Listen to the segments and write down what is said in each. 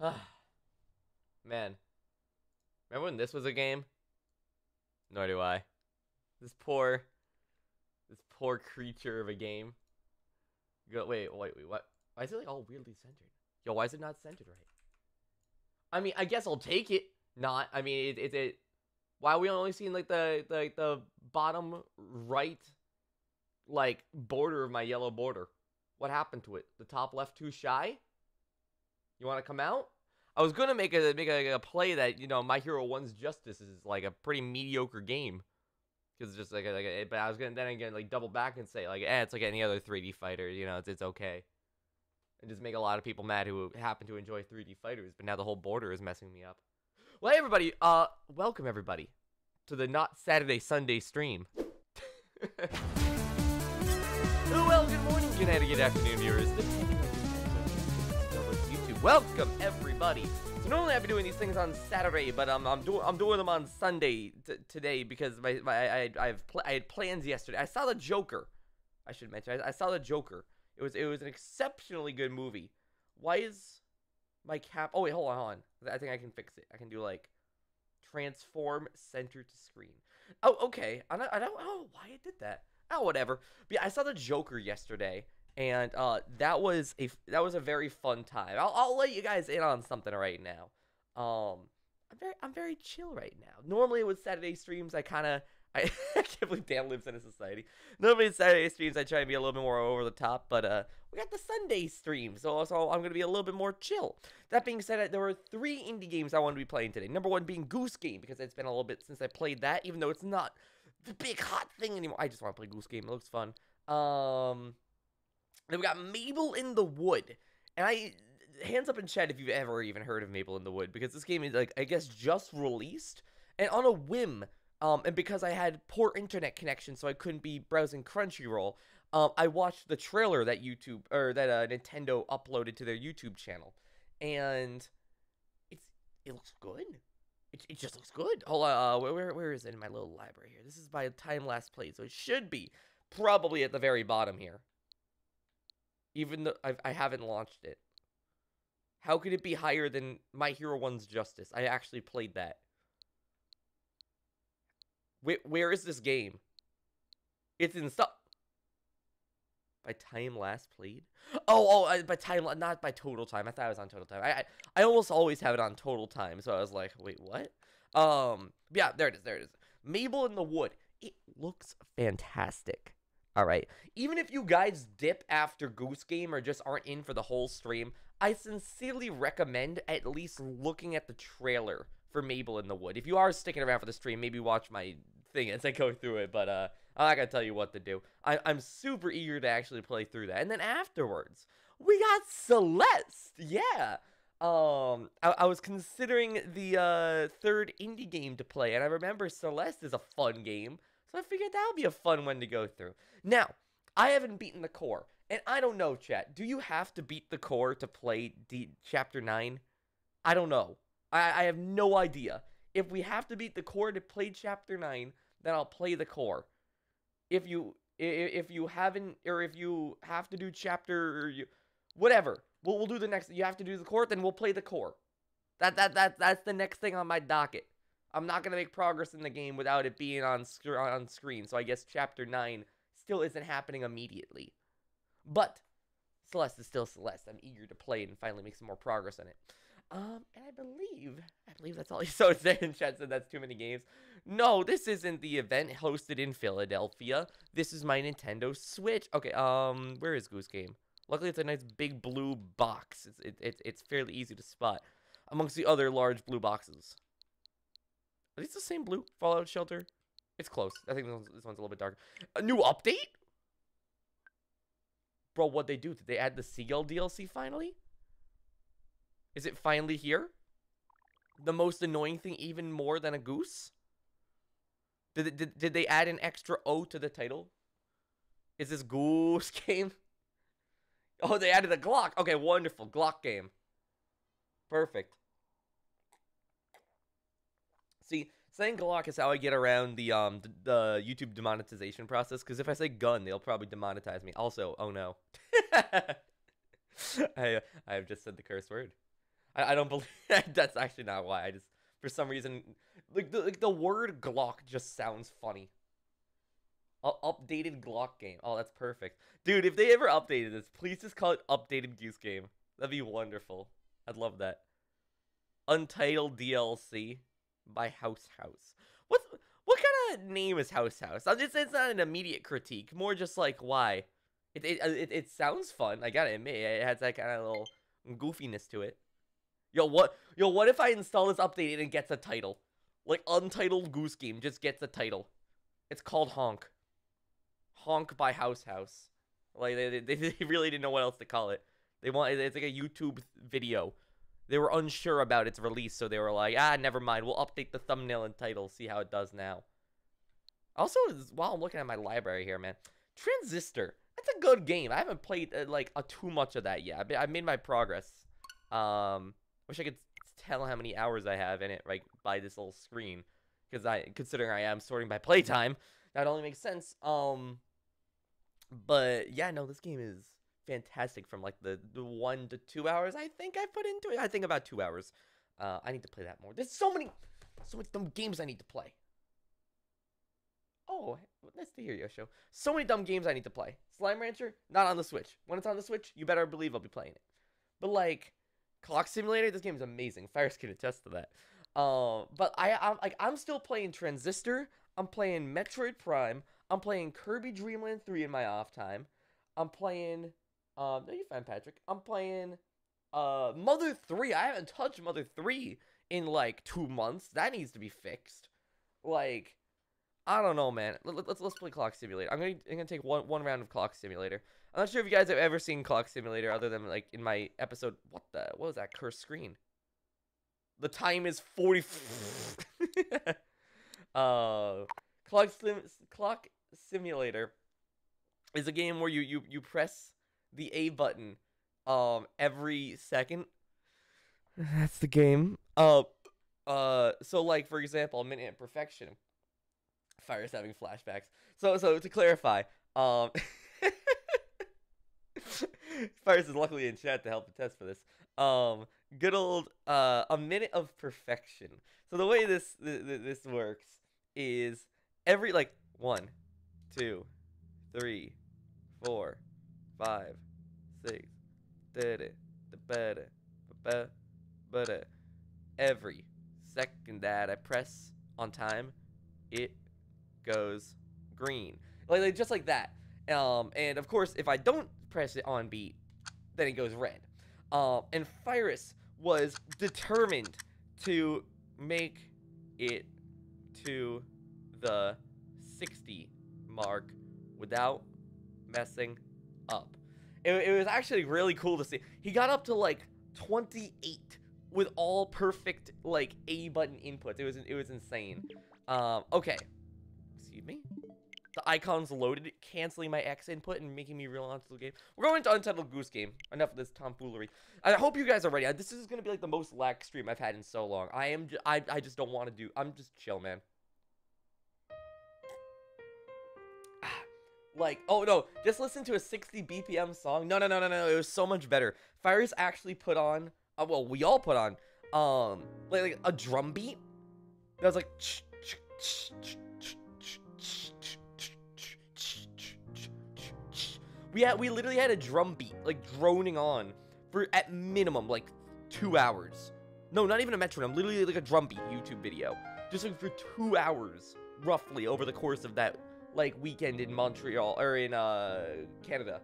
Man. Remember when this was a game? Nor do I. This poor this poor creature of a game. Go wait, wait, wait, what? Why is it like all weirdly centered? Yo, why is it not centered right? I mean, I guess I'll take it. Not. I mean, it it, it why are we only seeing like the the the bottom right like border of my yellow border? What happened to it? The top left too shy? You want to come out? I was gonna make a make a, a, play that you know My Hero One's Justice is like a pretty mediocre game because it's just like a, like a, but I was gonna then again like double back and say like eh it's like any other 3D fighter you know it's it's okay and just make a lot of people mad who happen to enjoy 3D fighters but now the whole border is messing me up. Well hey everybody uh welcome everybody to the not Saturday Sunday stream. well good morning good night good afternoon viewers welcome everybody. So normally I've been doing these things on Saturday, but I'm doing I'm doing them on Sunday today because my, my I I've pl- I had plans yesterday. I saw the Joker. I should mention I, I saw the Joker. It was it was an exceptionally good movie. Why is my cap? Oh wait, hold on, hold on. I think I can fix it. I can do like transform center to screen. Oh okay. I don't I don't know why I did that. Oh whatever. But yeah, I saw the Joker yesterday and uh, that was a that was a very fun time. I'll, I'll let you guys in on something right now. Um, I'm very I'm very chill right now. Normally with Saturday streams, I kind of I, I can't believe Dan lives in a society. Normally Saturday streams, I try and be a little bit more over the top, but uh, we got the Sunday stream, so so I'm gonna be a little bit more chill. That being said, there were three indie games I wanted to be playing today. Number one being Goose Game because it's been a little bit since I played that, even though it's not the big hot thing anymore. I just want to play Goose Game. It looks fun. Um, then we got Mable in the Wood. And I hands up in chat if you've ever even heard of Mable in the Wood because this game is like I guess just released and on a whim um and because I had poor internet connection so I couldn't be browsing Crunchyroll um I watched the trailer that YouTube or that uh, Nintendo uploaded to their YouTube channel. And it's it looks good. It, it just looks good. Hold on uh, where where is it in my little library here? This is by time last played so it should be probably at the very bottom here even though I've, I haven't launched it. How could it be higher than My Hero One's Justice? I actually played that. Where, where is this game? It's in stuff. By time last played? Oh, oh, by time, not by total time. I thought I was on total time. I, I, I almost always have it on total time, so I was like, wait, what? Um, yeah, there it is, there it is. Mable in the Wood. It looks fantastic. All right. Even if you guys dip after Goose Game or just aren't in for the whole stream, I sincerely recommend at least looking at the trailer for Mable in the Wood. If you are sticking around for the stream, maybe watch my thing as I go through it, but uh, I'm not gonna tell you what to do. I- I'm super eager to actually play through that. And then afterwards, we got Celeste. Yeah. Um, I, I was considering the uh, third indie game to play, and I remember Celeste is a fun game. So I figured that would be a fun one to go through. Now, I haven't beaten the core. And I don't know, chat. Do you have to beat the core to play D- Chapter 9? I don't know. I-, I have no idea. If we have to beat the core to play Chapter 9, then I'll play the core. If you if you haven't or if you have to do chapter or you, whatever, we'll we'll do the next. You have to do the core, then we'll play the core. That that that that's the next thing on my docket. I'm not gonna make progress in the game without it being on sc- on screen. So I guess chapter nine still isn't happening immediately. But Celeste is still Celeste. I'm eager to play and finally make some more progress in it. Um, and I believe, I believe that's all he so said in chat said that's too many games. No, this isn't the event hosted in Philadelphia. This is my Nintendo Switch. Okay, um, where is Goose Game? Luckily, it's a nice big blue box. It's it, it, it's fairly easy to spot amongst the other large blue boxes. Are these the same blue Fallout Shelter? It's close. I think this one's, this one's a little bit darker. A new update? Bro, what they do? Did they add the Seagull DLC finally? Is it finally here? The most annoying thing even more than a goose? Did, did, did they add an extra O to the title? Is this goose game? Oh, they added a Glock. Okay, wonderful. Glock game. Perfect. See, saying Glock is how I get around the um the, the YouTube demonetization process. Because if I say gun, they'll probably demonetize me. Also, oh no, I I have just said the curse word. I, I don't believe that's actually not why. I just for some reason like the like the word Glock just sounds funny. Updated Glock game. Oh, that's perfect, dude. If they ever updated this, please just call it updated Goose Game. That'd be wonderful. I'd love that. Untitled DLC by House House. What what kind of name is House House? I'm it's not an immediate critique. More just like why. It it uh, it, it sounds fun. I gotta admit, it has that kind of little goofiness to it. Yo, what? Yo, what if I install this update and it gets a title? Like Untitled Goose Game just gets a title. It's called Honk. Honk by House House. Like they, they, they really didn't know what else to call it. They want it's like a YouTube video. They were unsure about its release, so they were like, ah, never mind. We'll update the thumbnail and title, see how it does now. Also, while I'm looking at my library here, man, Transistor. That's a good game. I haven't played uh, like a too much of that yet. I, I made my progress. Um, wish I could tell how many hours I have in it right by this little screen, because I considering I am sorting by playtime, that only makes sense. Um, but yeah, no, this game is fantastic from like the, the one to two hours I think I put into it. I think about two hours. Uh, I need to play that more. There's so many, so many dumb games I need to play. Oh, nice to hear you, show. So many dumb games I need to play. Slime Rancher, not on the Switch. When it's on the Switch, you better believe I'll be playing it. But like, Clock Simulator, this game is amazing. Fires can attest to that. Um, but I, I'm like, I'm still playing Transistor. I'm playing Metroid Prime. I'm playing Kirby Dream Land 3 in my off time. I'm playing um no you fine Patrick. I'm playing uh Mother 3. I haven't touched Mother 3 in like 2 months. That needs to be fixed. Like I don't know, man. Let, us let's play Clock Simulator. I'm gonna I'm gonna take one one round of Clock Simulator. I'm not sure if you guys have ever seen Clock Simulator other than like in my episode. What the? What was that cursed screen? The time is 40. uh, Clock Sim Clock Simulator is a game where you you you press the A button um every second. That's the game. Uh uh so like for example, Minute of Perfection. Fire's having flashbacks. So so to clarify, um Fires is luckily in chat to help the test for this. Um good old uh a minute of perfection. So the way this th- th- this works is every like one, two, three, four, five, six, da-da, da-ba-da. Every second that I press on time, it goes green. Like, like just like that. Um, and of course, if I don't press it on beat, then it goes red. Um, and Fyrus was determined to make it to the 60 mark without messing up. It, it was actually really cool to see. He got up to like 28 with all perfect like A button inputs. It was it was insane. Um, okay. Excuse me. The icons loaded, canceling my X input and making me relaunch the game. We're going to Untitled Goose Game. Enough of this tomfoolery. I hope you guys are ready. This is gonna be like the most lag stream I've had in so long. I am. I I just don't want to do. I'm just chill, man. Like oh no just listen to a 60 bpm song no no no no no it was so much better fires actually put on uh, well we all put on um like, like a drum beat that was like we had we literally had a drum beat like droning on for at minimum like two hours no not even a metronome literally like a drum beat youtube video just like for two hours roughly over the course of that like weekend in Montreal or in uh Canada.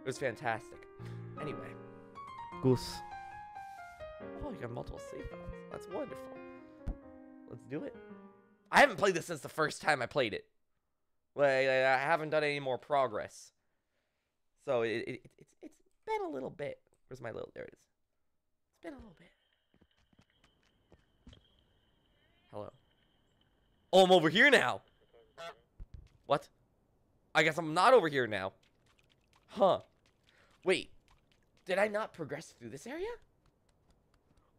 It was fantastic. Anyway, Goose. Oh, you got multiple save files. That's wonderful. Let's do it. I haven't played this since the first time I played it. Like I haven't done any more progress. So it, it, it it's it's been a little bit. Where's my little? There it is. It's been a little bit. Hello. Oh, I'm over here now. What? I guess I'm not over here now. Huh. Wait. Did I not progress through this area?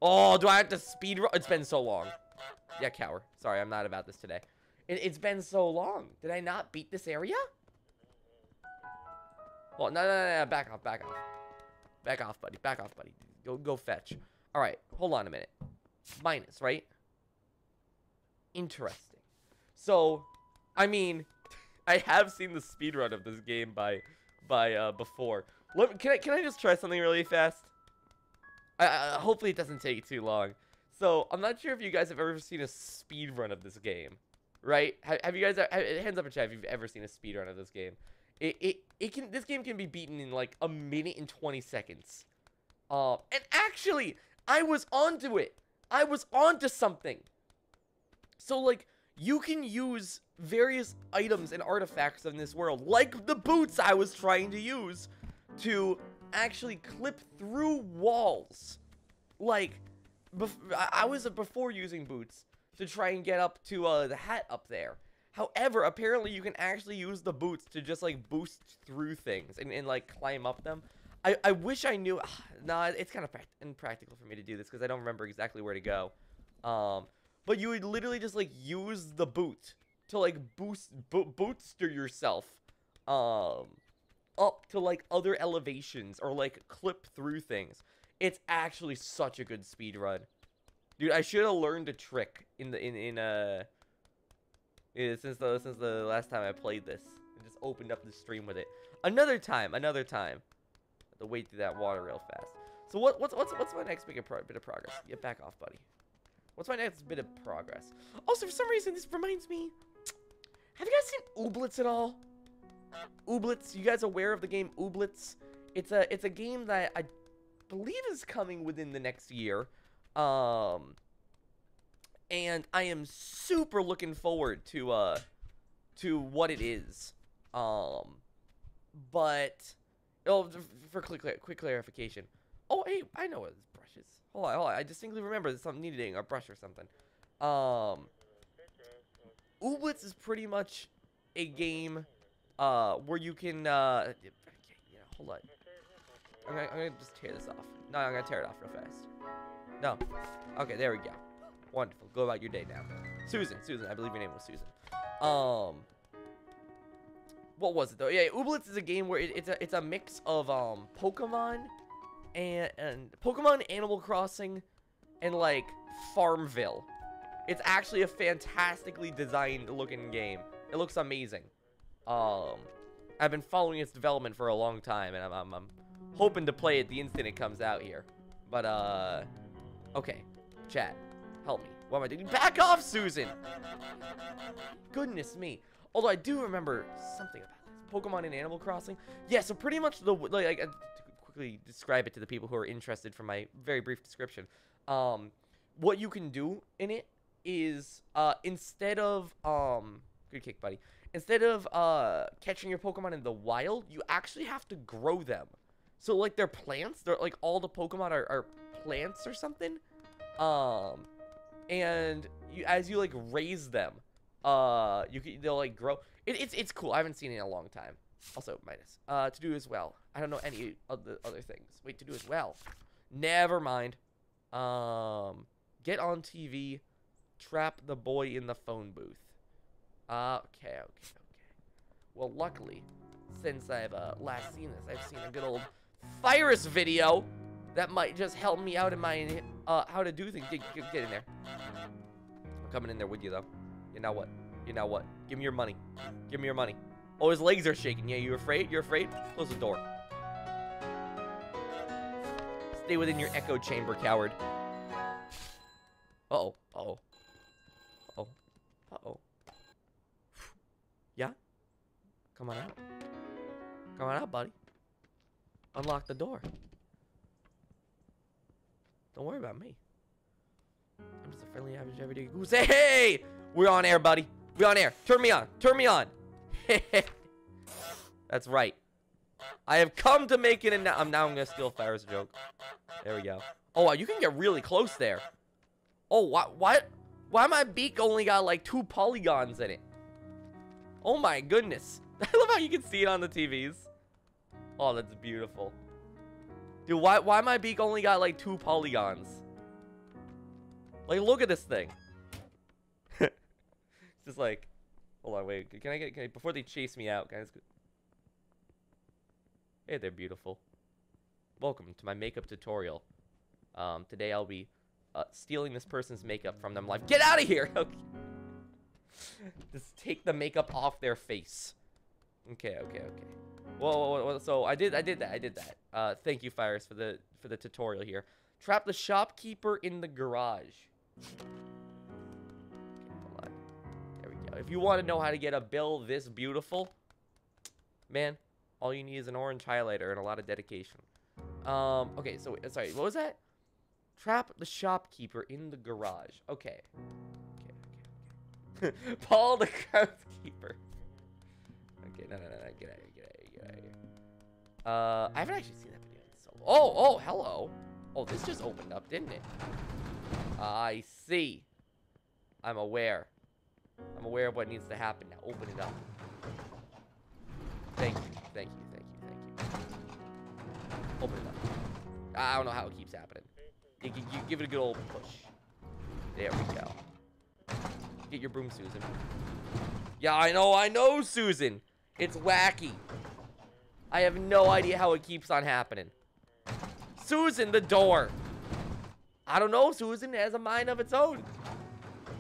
Oh, do I have to speed run? It's been so long. Yeah, cower. Sorry, I'm not about this today. It, has been so long. Did I not beat this area? Well, no, no, no, no, back off, back off. Back off, buddy. Back off, buddy. Go, go fetch. All right, hold on a minute. Minus, right? Interesting. So, I mean, I have seen the speed run of this game by by uh, before. Let can I can I just try something really fast? I, I, hopefully it doesn't take too long. So I'm not sure if you guys have ever seen a speed run of this game, right? Have, have you guys have, hands up in chat if you've ever seen a speed run of this game? It, it it can this game can be beaten in like a minute and 20 seconds. Uh, and actually, I was onto it. I was onto something. So like you can use various items and artifacts in this world, like the boots I was trying to use, to actually clip through walls. Like, I was before using boots to try and get up to uh, the hat up there. However, apparently you can actually use the boots to just like boost through things and, and like climb up them. I, I wish I knew. nah, it's kind of impractical for me to do this because I don't remember exactly where to go. Um, but you would literally just like use the boot to like boost bo booster yourself um up to like other elevations or like clip through things. It's actually such a good speed run. Dude, I should have learned a trick in the in in uh since the since the last time I played this. I just opened up the stream with it. Another time, another time. to wade through that water real fast. So what what's what's what's my next big bit of progress? Get back off, buddy. What's my next bit of progress? Also, for some reason, this reminds me. Have you guys seen Ooblets at all? Ooblets, you guys aware of the game Ooblets? It's a it's a game that I believe is coming within the next year. Um, and I am super looking forward to uh to what it is. Um, but oh, for quick quick clarification. Oh, hey, I know what this brush is. Hold on, hold on. I distinctly remember something needing a brush or something. Um, Ooblets is pretty much a game uh, where you can, uh, yeah, hold on. I'm gonna, I'm gonna just tear this off. No, I'm gonna tear it off real fast. No. Okay, there we go. Wonderful. Go about your day now. Susan, Susan, I believe your name was Susan. Um, what was it though? Yeah, Ooblets is a game where it, it's a it's a mix of um Pokemon and, and Pokemon Animal Crossing and like Farmville. It's actually a fantastically designed looking game. It looks amazing. Um, I've been following its development for a long time, and I'm, I'm, I'm hoping to play it the instant it comes out here. But, uh, okay. Chat, help me. What am I doing? Back off, Susan! Goodness me. Although I do remember something about this. Pokemon and Animal Crossing. Yeah, so pretty much the, like, quickly describe it to the people who are interested from my very brief description. Um, what you can do in it is uh, instead of um, good kick, buddy. Instead of uh, catching your Pokemon in the wild, you actually have to grow them. So like they're plants. They're like all the Pokemon are, are plants or something. Um, and you as you like raise them, uh, you can they'll like grow. It, it's it's cool. I haven't seen it in a long time. Also, minus. Uh, to do as well. I don't know any of the other things. Wait, to do as well. Never mind. Um, get on TV. Trap the boy in the phone booth. Uh, okay, okay, okay. Well, luckily, since I've uh, last seen this, I've seen a good old virus video that might just help me out in my, uh, how to do things. Get, get, get in there. I'm coming in there with you, though. You know what? You know what? Give me your money. Give me your money. Oh, his legs are shaking. Yeah, you afraid? You're afraid? Close the door. Stay within your echo chamber, coward. Uh-oh. Uh-oh. Uh-oh. Uh-oh. Yeah? Come on out. Come on out, buddy. Unlock the door. Don't worry about me. I'm just a friendly average everyday goose. Hey! We're on air, buddy. We're on air. Turn me on. Turn me on. That's right. I have come to make it, and now I'm now I'm gonna steal Fire's joke. There we go. Oh, wow, you can get really close there. Oh, why, why, why my beak only got like two polygons in it? Oh my goodness. I love how you can see it on the TVs. Oh, that's beautiful. Dude, why, why my beak only got like two polygons? Like, look at this thing. it's just like, Hold on, wait. Can I get can I, before they chase me out, guys? Hey there, beautiful. Welcome to my makeup tutorial. Um, today I'll be uh, stealing this person's makeup from them. Like, get out of here! Okay. Just take the makeup off their face. Okay, okay, okay. Whoa, whoa, whoa, so I did, I did that, I did that. Uh, thank you, Fires, for the for the tutorial here. Trap the shopkeeper in the garage. Okay. There we go. If you want to know how to get a bill this beautiful, man, all you need is an orange highlighter and a lot of dedication. Um, okay, so, sorry, what was that? Trap the shopkeeper in the garage. Okay. Okay, okay, okay. Paul the craftskeeper. No, no, no, no, get out of here, get out of here, get out of here. Uh, I haven't actually seen that video. So oh, oh, hello. Oh, this just opened up, didn't it? I see. I'm aware. I'm aware of what needs to happen now. Open it up. Thank you, thank you, thank you, thank you. Open it up. I don't know how it keeps happening. You, you, you give it a good old push. There we go. Get your broom, Susan. Yeah, I know, I know, Susan. It's wacky. I have no idea how it keeps on happening. Susan, the door. I don't know, Susan has a mind of its own.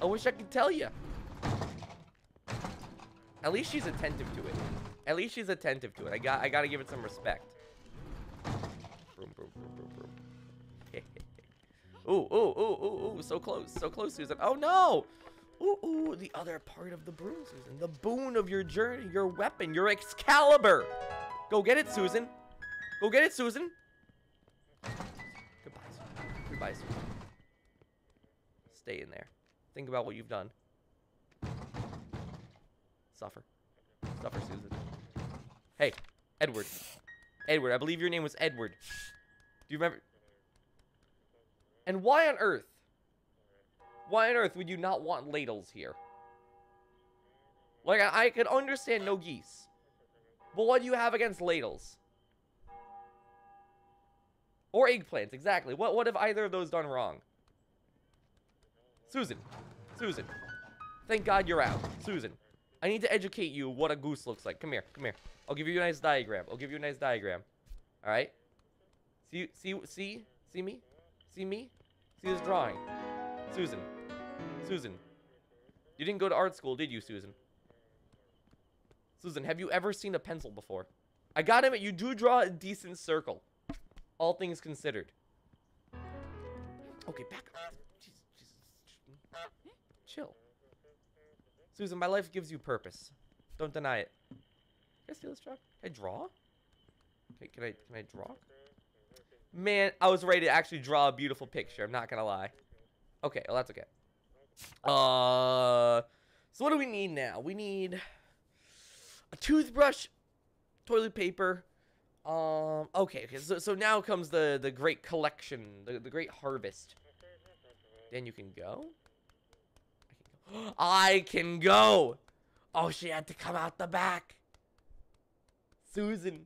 I wish I could tell you. At least she's attentive to it. At least she's attentive to it. I got I got to give it some respect. Broom, broom, broom. ooh, ooh, ooh, ooh, ooh, so close. So close, Susan. Oh no. Ooh, ooh, the other part of the broom, Susan. The boon of your journey, your weapon, your Excalibur. Go get it, Susan. Go get it, Susan. Goodbye, Susan. Goodbye, Susan. Stay in there. Think about what you've done. Suffer. Suffer, Susan. Hey, Edward. Edward, I believe your name was Edward. Do you remember? And why on earth? Why on earth would you not want ladles here? Like, I, I could understand no geese. But what do you have against ladles? Or eggplants, exactly. What, what have either of those done wrong? Susan. Susan. Thank God you're out. Susan. I need to educate you what a goose looks like. Come here. Come here. I'll give you a nice diagram. I'll give you a nice diagram. All right? See, see, see, see me? See me? See this drawing? Susan. Susan. You didn't go to art school, did you, Susan? Susan, have you ever seen a pencil before? I gotta admit, you do draw a decent circle. All things considered. Okay, back up. Chill. Susan, my life gives you purpose. Don't deny it. Can I steal this truck? Can I draw? Okay, can I can I draw? Man, I was ready to actually draw a beautiful picture. I'm not gonna lie. Okay, well that's okay. Uh, so what do we need now? We need a toothbrush, toilet paper. Um, okay, okay. So, so now comes the the great collection, the the great harvest. Then you can go. I can go. I can go. Oh, she had to come out the back. Susan,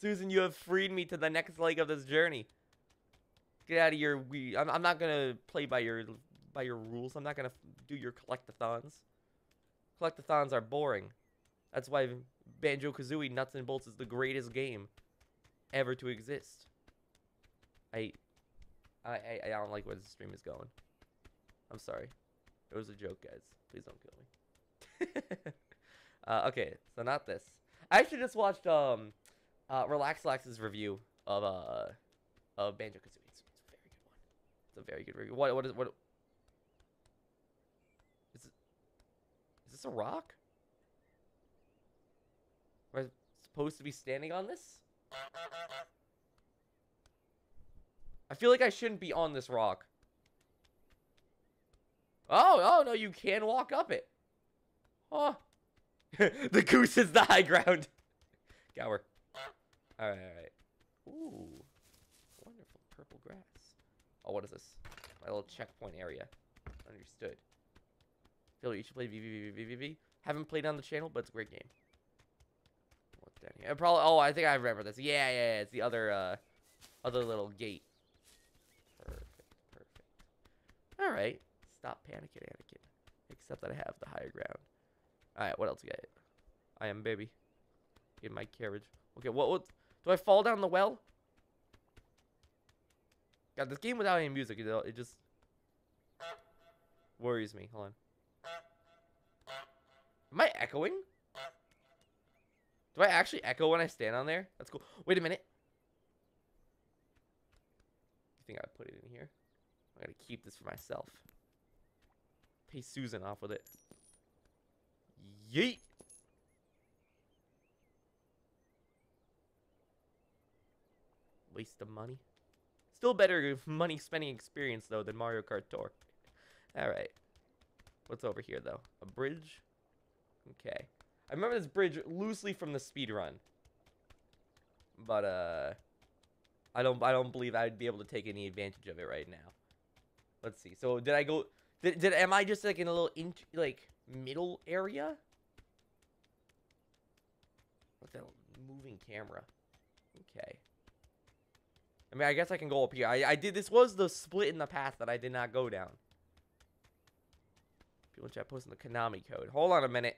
Susan, you have freed me to the next leg of this journey. Get out of your. I'm, I'm not gonna play by your by your rules. I'm not gonna do your collectathons. Collectathons are boring. That's why Banjo Kazooie Nuts and Bolts is the greatest game ever to exist. I, I, I, I don't like where the stream is going. I'm sorry. It was a joke, guys. Please don't kill me. uh, okay, so not this. I actually just watched um, uh, RelaxAlax's review of uh, of Banjo Kazooie. It's, it's a very good one. It's a very good review. What what is what? Is it, is this a rock? Am I supposed to be standing on this? I feel like I shouldn't be on this rock. Oh, oh, no, you can walk up it. Oh. the goose is the high ground. Gower. Alright, alright. Ooh. Wonderful purple grass. Oh, what is this? My little checkpoint area. Understood. Like you should play VVVVVV. Haven't played on the channel, but it's a great game down here. Probably. Oh, I think I remember this. Yeah, yeah, yeah. It's the other, uh, other little gate. Perfect, perfect. All right. Stop panicking, Anakin. Except that I have the higher ground. All right. What else you got? I am baby. In my carriage. Okay. What? What? Do I fall down the well? God, this game without any music, it just worries me. Hold on. Am I echoing? Do I actually echo when I stand on there? That's cool. Wait a minute. You think I'd put it in here? I gotta keep this for myself. Pay Susan off with it. Yeet. Waste of money. Still better money spending experience though than Mario Kart Tour. Alright. What's over here though? A bridge? Okay. I remember this bridge loosely from the speed run. But uh I don't I don't believe I'd be able to take any advantage of it right now. Let's see. So did I go did, did am I just like in a little in like middle area? What's that moving camera? Okay. I mean, I guess I can go up here. I, I did, this was the split in the path that I did not go down. People in chat posting the Konami code. Hold on a minute.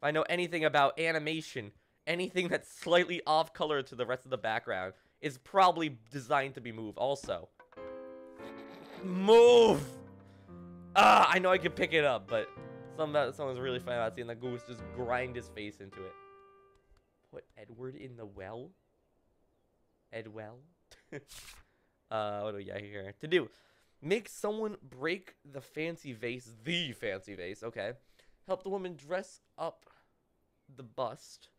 If I know anything about animation, anything that's slightly off color to the rest of the background is probably designed to be moved also. Move! Ah, I know I can pick it up, but some, someone's really funny about seeing the goose just grind his face into it. Put Edward in the well? Edwell? uh, what do we got here? To do. Make someone break the fancy vase. The fancy vase. Okay. Help the woman dress up the bust.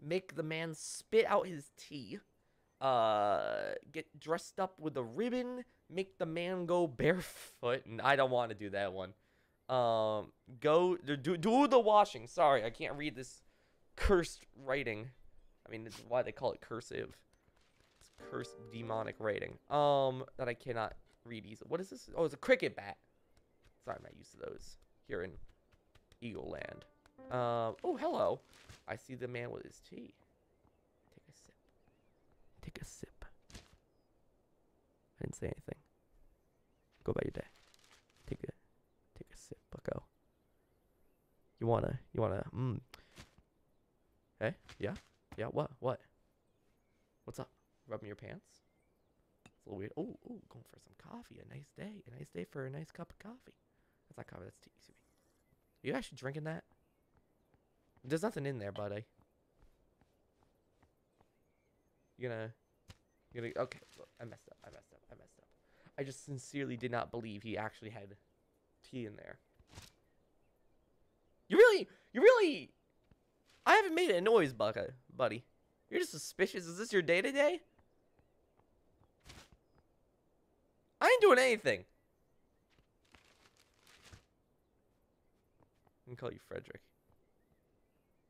Make the man spit out his tea. Uh, get dressed up with a ribbon. Make the man go barefoot. And I don't want to do that one. Um, go do do the washing. Sorry, I can't read this cursed writing. I mean, this is why they call it cursive It's cursed demonic writing. Um, that I cannot read easily. What is this? Oh, it's a cricket bat. Sorry, I'm not used to those here in Eagle Land. Um, oh, hello. I see the man with his tea. Take a sip. Take a sip. I didn't say anything. Go about your day. Take a, take a sip, bucko. You wanna, you wanna, mmm. Hey, yeah, yeah, what, what? What's up? rubbing your pants. It's a little weird. Oh, oh, going for some coffee. A nice day. A nice day for a nice cup of coffee. That's not coffee. That's tea. You actually drinking that? There's nothing in there, buddy. You gonna, you gonna? Okay, I messed up. I messed up. I messed up. I just sincerely did not believe he actually had tea in there. You really, you really. I haven't made a noise, buddy. You're just suspicious. Is this your day to day? I ain't doing anything. Can call you Frederick.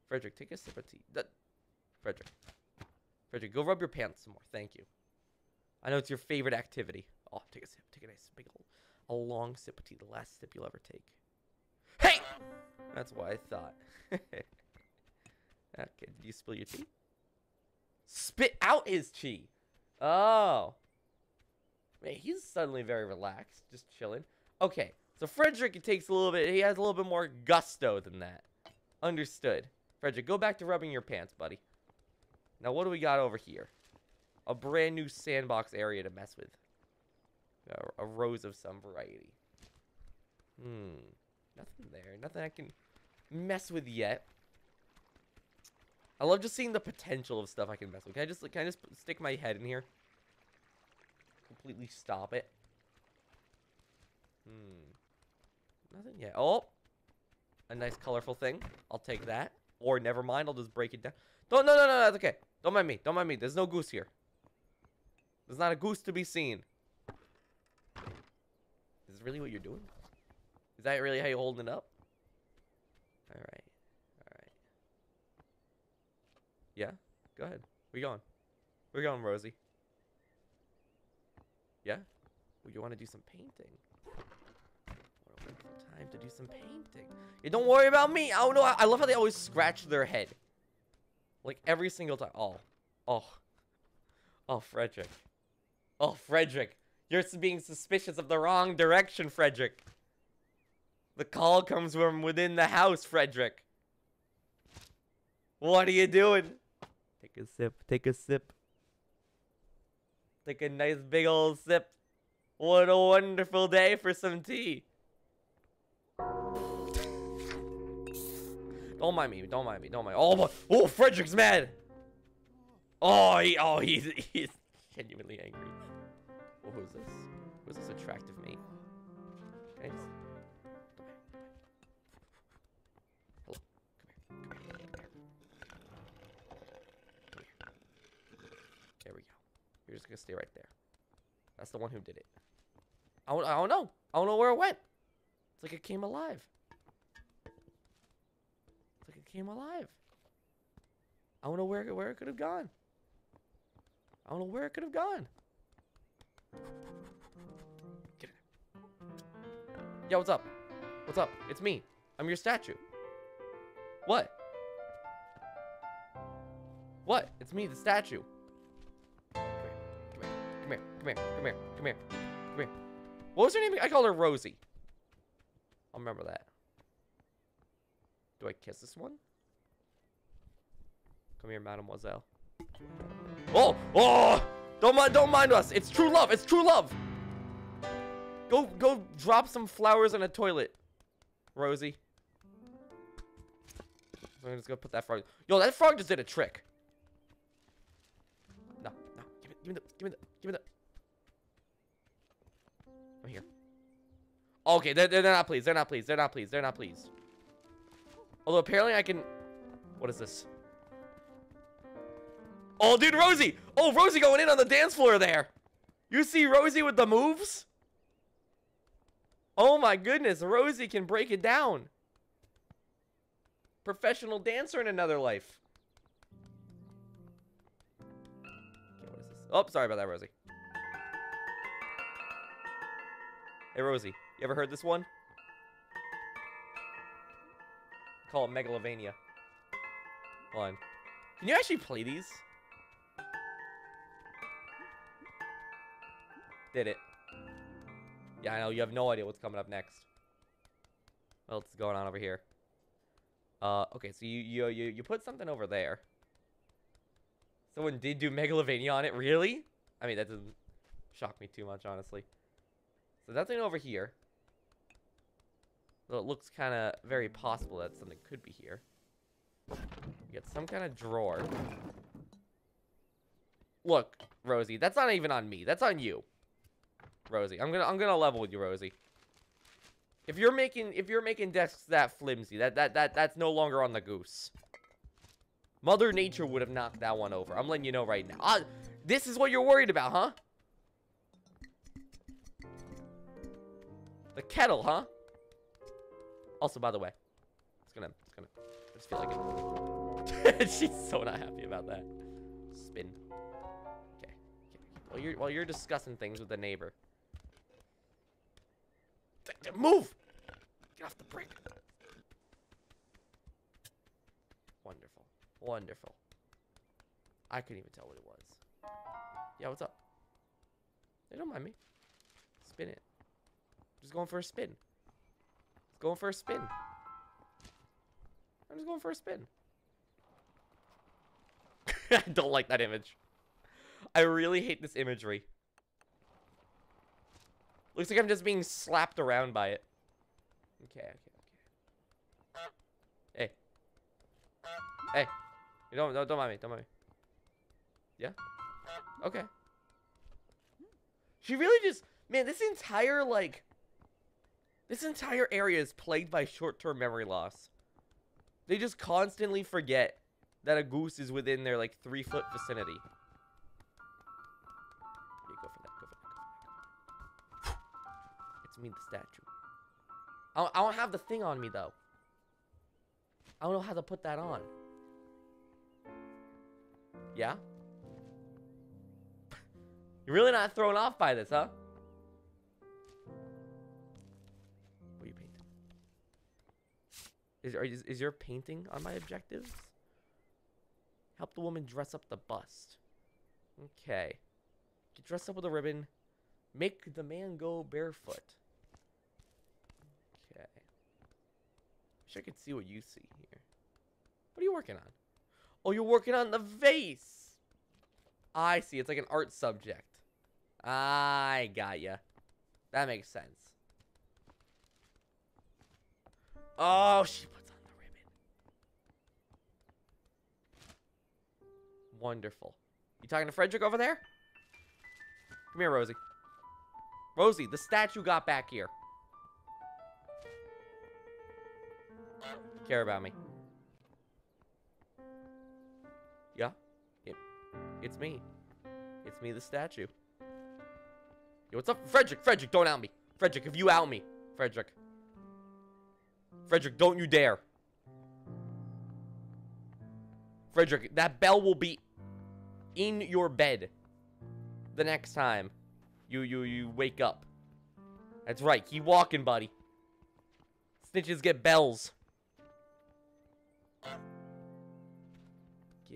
Frederick, take a sip of tea. That, Frederick. Frederick, go rub your pants some more. Thank you. I know it's your favorite activity. Oh, take a sip. Take a nice big old, a long sip of tea. The last sip you'll ever take. Hey! That's what I thought. okay, did you spill your tea? Spit out his chi. Oh. Man, he's suddenly very relaxed, just chilling. Okay, so Frederick, it takes a little bit, he has a little bit more gusto than that. Understood. Frederick, go back to rubbing your pants, buddy. Now, what do we got over here? A brand new sandbox area to mess with. A, a rose of some variety. Hmm. Nothing there. Nothing I can mess with yet. I love just seeing the potential of stuff I can mess with. Can I just, can I just stick my head in here? Completely stop it. Hmm. Nothing yet. Oh! A nice colorful thing. I'll take that. Or never mind, I'll just break it down. Don't, no, no, no, that's okay. Don't mind me. Don't mind me. There's no goose here. There's not a goose to be seen. Is this really what you're doing? Is that really how you're holding it up? Alright. Alright. Yeah? Go ahead. Where you going? Where you going, Rosie? Yeah? Well, you want to do some painting? Time to do some painting. Yeah, don't worry about me. Oh no, I, I love how they always scratch their head. Like every single time. Oh. Oh. Oh, Frederick. Oh, Frederick. You're being suspicious of the wrong direction, Frederick. The call comes from within the house, Frederick. What are you doing? Take a sip. Take a sip. Take a nice big old sip. What a wonderful day for some tea. Don't mind me. Don't mind me. Don't mind. Me. Oh, my, oh, Frederick's mad. Oh, he, oh, he's he's genuinely angry. Well, who's this? Who's this attractive mate? I just... Hello. Come here. Come here. Come here. There we go. You're just gonna stay right there. That's the one who did it. I don't, I don't know. I don't know where it went. It's like it came alive. Came alive. I don't know where, where it could have gone. I don't know where it could have gone. Get in there. Yeah, what's up? What's up? It's me. I'm your statue. What? What? It's me, the statue. Come here. Come here. Come here. Come here. Come here. Come here. What was her name? I called her Rosie. I'll remember that. Do I kiss this one? Come here, mademoiselle. Oh, oh! Don't mind, don't mind us. It's true love. It's true love. Go, go, drop some flowers in a toilet, Rosie. So I'm just gonna put that frog. Yo, that frog just did a trick. No, no, give me, give me the, give me the, give me the. I'm here. Okay, they're, they're not pleased. They're not pleased. They're not pleased. They're not pleased. Although apparently I can. What is this? Oh, dude, Rosie! Oh, Rosie going in on the dance floor there. You see Rosie with the moves? Oh my goodness, Rosie can break it down. Professional dancer in another life. Okay, what is this? Oh, sorry about that, Rosie. Hey, Rosie, you ever heard this one? Call it Megalovania. Hold on. Can you actually play these? Did it. Yeah, I know. You have no idea what's coming up next. What's going on over here? Uh, okay, so you, you, you, you put something over there. Someone did do Megalovania on it? Really? I mean, that doesn't shock me too much, honestly. So nothing over here. Though it looks kind of very possible that something could be here. You get some kind of drawer. Look, Rosie, that's not even on me. That's on you. Rosie. I'm gonna I'm gonna level with you, Rosie. If you're making if you're making desks that flimsy, that that that that's no longer on the goose. Mother Nature would have knocked that one over. I'm letting you know right now. Uh, this is what you're worried about, huh? The kettle, huh? Also, by the way, it's gonna, it's gonna, I just feel like it. She's so not happy about that. Spin. Okay. okay. While you're while you're discussing things with the neighbor. Move! Get off the brick. Wonderful. Wonderful. I couldn't even tell what it was. Yeah, what's up? They don't mind me. Spin it. Just going for a spin. Just going for a spin. I'm just going for a spin. I don't like that image. I really hate this imagery. Looks like I'm just being slapped around by it. Okay, okay, okay. Hey. Hey. You don't, don't, mind me, don't mind me. Yeah? Okay. She really just, man, this entire, like, this entire area is plagued by short-term memory loss. They just constantly forget that a goose is within their, like, three-foot vicinity. Me the statue. I don't, I don't have the thing on me, though. I don't know how to put that on. Yeah? You're really not thrown off by this, huh? What are you painting? Is, is, is your painting on my objectives? Help the woman dress up the bust. Okay. Get dressed up with a ribbon. Make the man go barefoot. I could see what you see here. What are you working on? Oh, you're working on the vase. I see. It's like an art subject. I got ya. That makes sense. Oh, she puts on the ribbon. Wonderful. You talking to Frederick over there? Come here, Rosie. Rosie, the statue got back here. Care about me. Yeah? It, it's me. It's me, the statue. Yo, what's up? Frederick, Frederick, don't out me. Frederick, if you out me. Frederick. Frederick, don't you dare. Frederick, that bell will be in your bed the next time you you you wake up. That's right. Keep walking, buddy. Snitches get bells.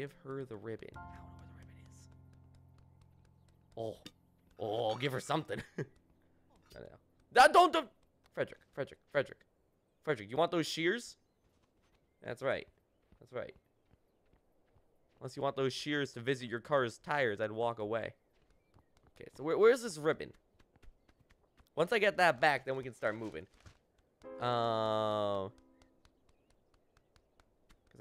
Give her the ribbon. I don't know where the ribbon is. Oh. Oh, give her something. I know. That don't, don't Frederick, Frederick, Frederick. Frederick, you want those shears? That's right. That's right. Unless you want those shears to visit your car's tires, I'd walk away. Okay, so where, where's this ribbon? Once I get that back, then we can start moving. Um,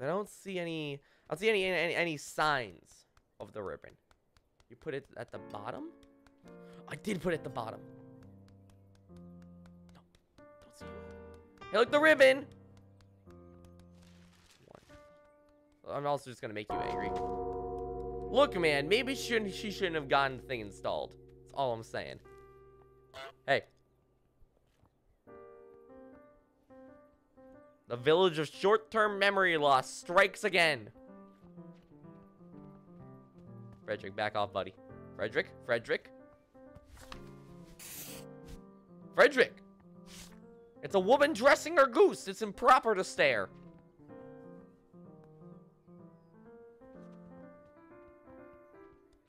because I don't see any, I don't see any, any any signs of the ribbon. You put it at the bottom. I did put it at the bottom. No, don't see it. Hey, look, the ribbon. I'm also just gonna make you angry. Look, man, maybe she shouldn't, she shouldn't have gotten the thing installed. That's all I'm saying. Hey. The village of short-term memory loss strikes again. Frederick, back off, buddy. Frederick, Frederick. Frederick! It's a woman dressing her goose. It's improper to stare.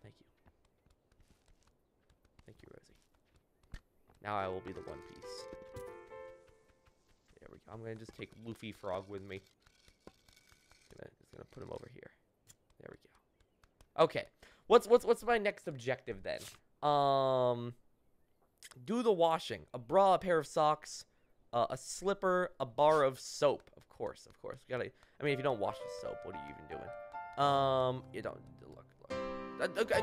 Thank you. Thank you, Rosie. Now I will be the One Piece. There we go. I'm gonna just take Luffy Frog with me. Gonna, just gonna put him over here. There we go. Okay. What's what's what's my next objective then? Um, do the washing. A bra, a pair of socks, uh, a slipper, a bar of soap. Of course, of course. You gotta. I mean, if you don't wash the soap, what are you even doing? Um, you don't look. look. Uh, uh,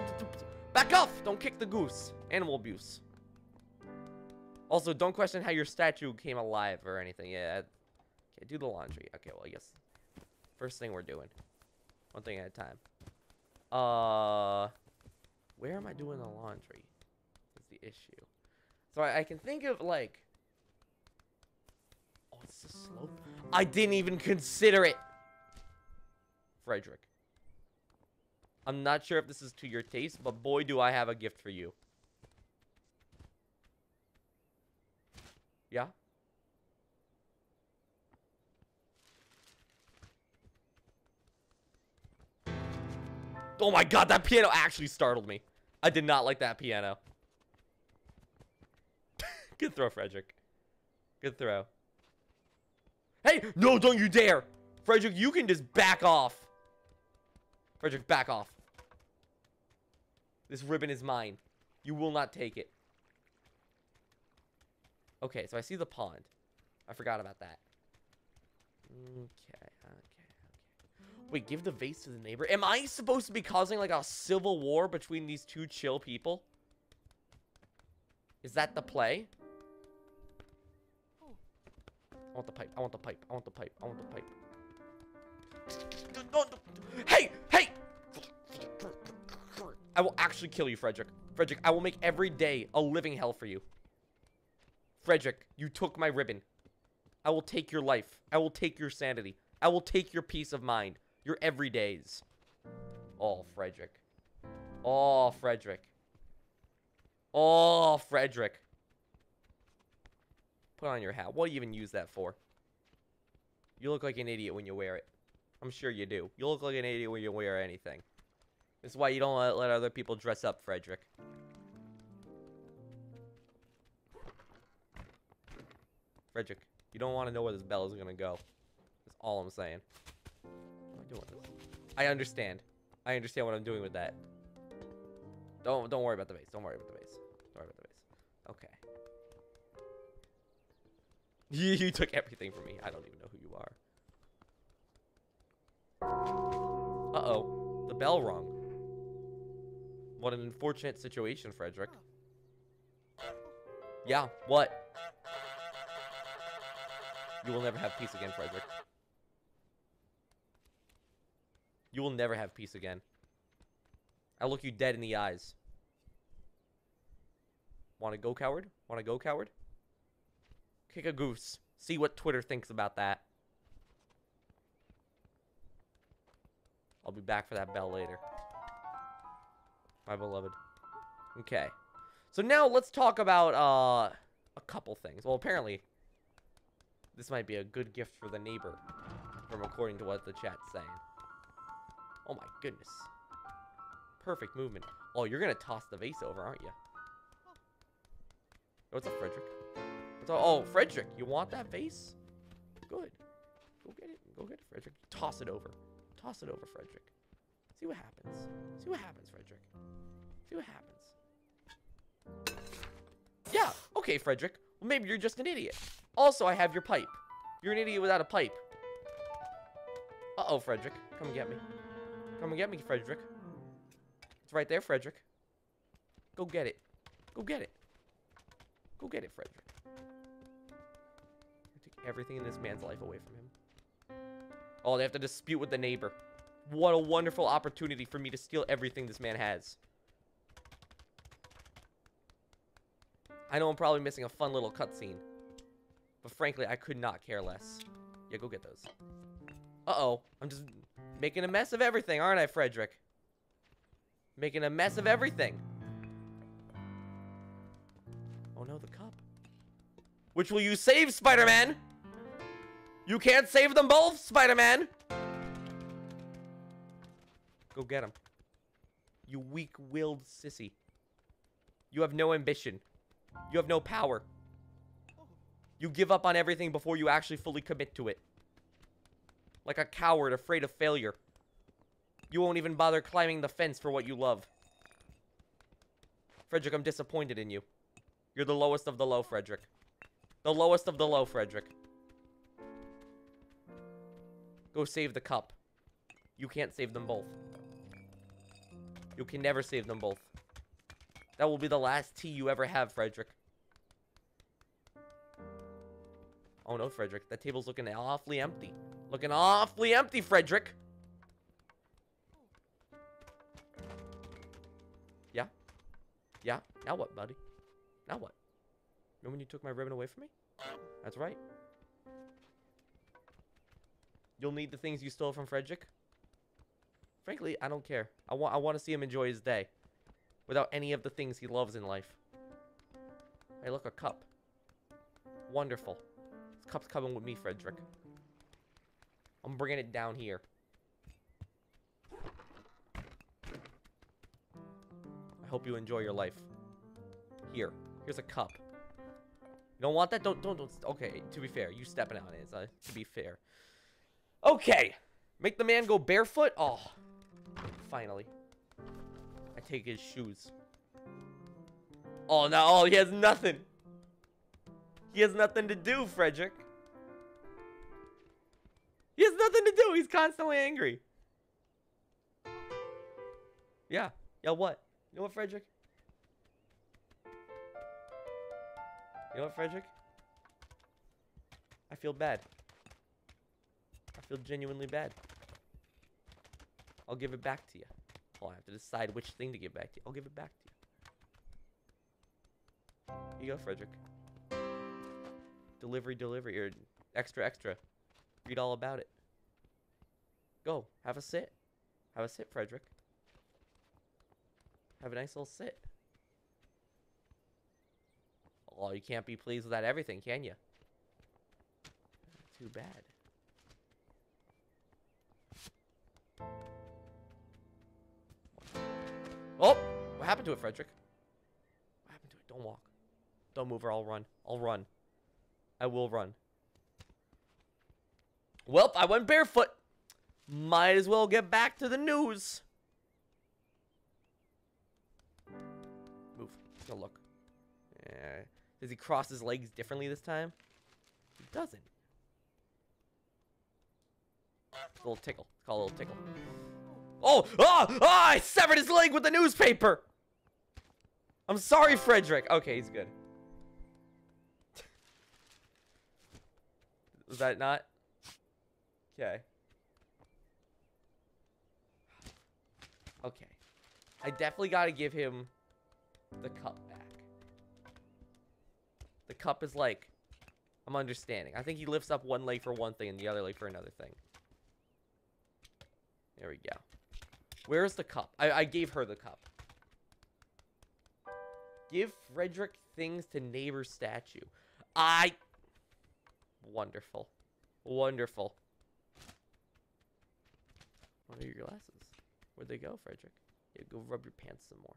back off! Don't kick the goose. Animal abuse. Also, don't question how your statue came alive or anything. Yeah. Okay, do the laundry. Okay, well, I guess first thing we're doing. One thing at a time. Uh, where am I doing the laundry? Is the issue. So I, I can think of like. Oh, it's the slope. I didn't even consider it. Frederick. I'm not sure if this is to your taste, but boy, do I have a gift for you. Yeah? Oh my god, that piano actually startled me. I did not like that piano. Good throw, Frederick. Good throw. Hey, no, don't you dare. Frederick, you can just back off. Frederick, back off. This ribbon is mine. You will not take it. Okay, so I see the pond. I forgot about that. Okay. Wait, give the vase to the neighbor? Am I supposed to be causing like a civil war between these two chill people? Is that the play? I want the pipe. I want the pipe. I want the pipe. I want the pipe. Hey! Hey! I will actually kill you, Frederick. Frederick, I will make every day a living hell for you. Frederick, you took my ribbon. I will take your life. I will take your sanity. I will take your peace of mind. Your everydays. Oh, Frederick. Oh, Frederick. Oh, Frederick. Put on your hat. What do you even use that for? You look like an idiot when you wear it. I'm sure you do. You look like an idiot when you wear anything. This is why you don't let, let other people dress up, Frederick. Frederick, you don't want to know where this bell is going to go. That's all I'm saying. Doing this? I understand. I understand what I'm doing with that. Don't don't worry about the base. Don't worry about the base. Don't worry about the vase. Okay. You, you took everything from me. I don't even know who you are. Uh-oh. The bell rung. What an unfortunate situation, Frederick. Yeah, what? You will never have peace again, Frederick. You will never have peace again. I'll look you dead in the eyes. Want to go, coward? Want to go, coward? Kick a goose. See what Twitter thinks about that. I'll be back for that bell later. My beloved. Okay. So now let's talk about uh, a couple things. Well, apparently, this might be a good gift for the neighbor, from according to what the chat's saying. Oh my goodness. Perfect movement. Oh, you're gonna toss the vase over, aren't you? Oh, What's up, Frederick? What's up? Oh, Frederick, you want that vase? Good. Go get it. Go get it, Frederick. Toss it over. Toss it over, Frederick. See what happens. See what happens, Frederick. See what happens. Yeah, okay, Frederick. Well, maybe you're just an idiot. Also, I have your pipe. You're an idiot without a pipe. Uh-oh, Frederick. Come get me. Come and get me, Frederick. It's right there, Frederick. Go get it. Go get it. Go get it, Frederick. Take everything in this man's life away from him. Oh, they have to dispute with the neighbor. What a wonderful opportunity for me to steal everything this man has. I know I'm probably missing a fun little cutscene. But frankly, I could not care less. Yeah, go get those. Uh-oh. I'm just making a mess of everything, aren't I, Frederick? Making a mess of everything. Oh no, the cup. Which will you save, Spider-Man? You can't save them both, Spider-Man! Go get him. You weak-willed sissy. You have no ambition. You have no power. You give up on everything before you actually fully commit to it. Like a coward afraid of failure. You won't even bother climbing the fence for what you love. Frederick, I'm disappointed in you. You're the lowest of the low, Frederick. The lowest of the low, Frederick. Go save the cup. You can't save them both. You can never save them both. That will be the last tea you ever have, Frederick. Oh no, Frederick. That table's looking awfully empty. Looking awfully empty, Frederick. Yeah? Yeah? Now what, buddy? Now what? Remember when you took my ribbon away from me? That's right. You'll need the things you stole from Frederick. Frankly, I don't care. I want I want to see him enjoy his day without any of the things he loves in life. Hey, look, a cup. Wonderful. This cup's coming with me, Frederick. I'm bringing it down here. I hope you enjoy your life. Here. Here's a cup. You don't want that? Don't, don't, don't. Okay, to be fair, you stepping on it uh, to be fair. Okay. Make the man go barefoot? Oh. Finally. I take his shoes. Oh, no. Oh, he has nothing. He has nothing to do, Frederick. Nothing to do. He's constantly angry. Yeah. Yeah, what? You know what, Frederick? You know what, Frederick? I feel bad. I feel genuinely bad. I'll give it back to you. Oh, I have to decide which thing to give back to you. I'll give it back to you. Here you go, Frederick. Delivery, delivery, or extra, extra. Read all about it. Go, have a sit. Have a sit, Frederick. Have a nice little sit. Oh, you can't be pleased without everything, can you? Too bad. Oh! What happened to it, Frederick? What happened to it? Don't walk. Don't move or I'll run. I'll run. I will run. Well, I went barefoot. Might as well get back to the news. Move. Go look. Yeah. Does he cross his legs differently this time? He doesn't. Little tickle. It's called a little tickle. Oh! Ah! Ah! I severed his leg with the newspaper! I'm sorry, Frederick. Okay, he's good. Was that not? Okay. Okay. I definitely gotta give him the cup back. The cup is like, I'm understanding. I think he lifts up one leg for one thing and the other leg for another thing. There we go. Where's the cup? I, I gave her the cup. Give Frederick things to neighbor statue. I... Wonderful. Wonderful. What are your glasses? Where'd they go, Frederick? Yeah, go rub your pants some more.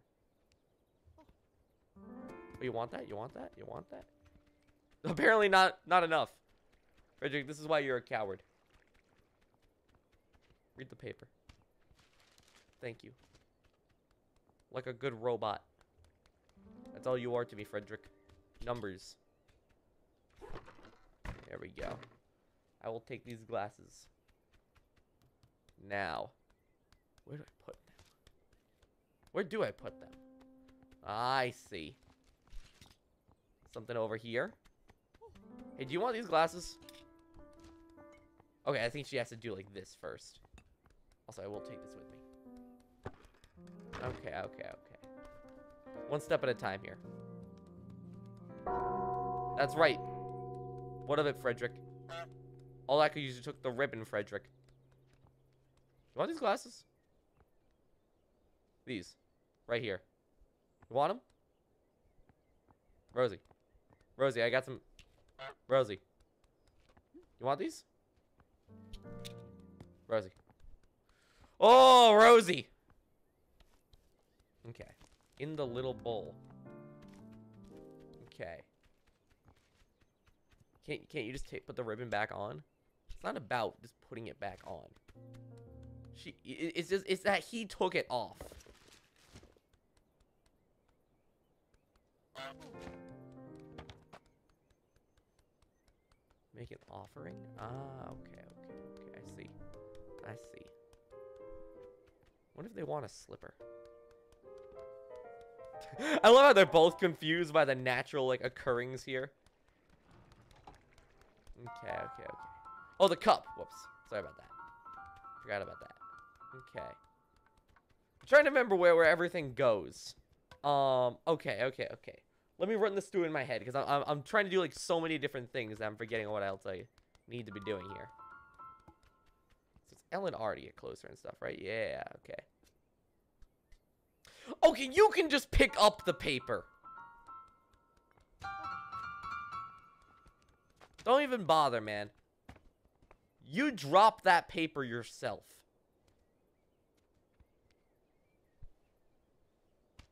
Oh, you want that? You want that? You want that? Apparently not not enough. Frederick, this is why you're a coward. Read the paper. Thank you. Like a good robot. That's all you are to me, Frederick. Numbers. There we go. I will take these glasses. Now. Where do I put them? Where do I put them? I see. Something over here. Hey, do you want these glasses? Okay, I think she has to do like this first. Also, I will take this with me. Okay, okay, okay. One step at a time here. That's right. What of it, Frederick? All I could use took the ribbon, Frederick. You want these glasses? These. Right here. You want them? Rosie. Rosie, I got some... Rosie. You want these? Rosie. Oh, Rosie! Okay. In the little bowl. Okay. Can't, can't you just take, put the ribbon back on? It's not about just putting it back on. She, it's just, it's that he took it off. Make an offering? Ah, okay, okay, okay. I see. I see. What if they want a slipper? I love how they're both confused by the natural, like, occurrings here. Okay, okay, okay. Oh, the cup. Whoops. Sorry about that. Forgot about that. Okay. I'm trying to remember where, where everything goes. Um, okay, okay, okay. Let me run this through in my head, because I'm, I'm trying to do, like, so many different things that I'm forgetting what else I need to be doing here. So it's R to get closer and stuff, right? Yeah, okay. Okay, you can just pick up the paper. Don't even bother, man. You drop that paper yourself.